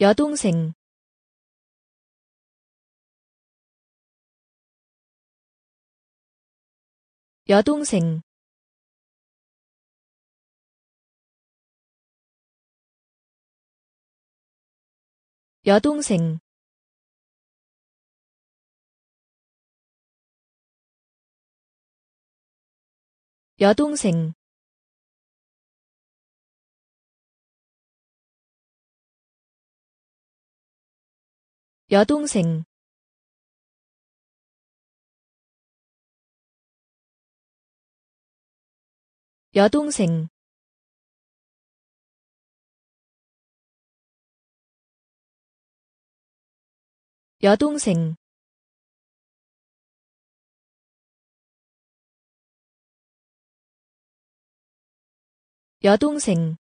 여동생. 여동생. 여동생. 여동생 여동생. 여동생. 여동생. 여동생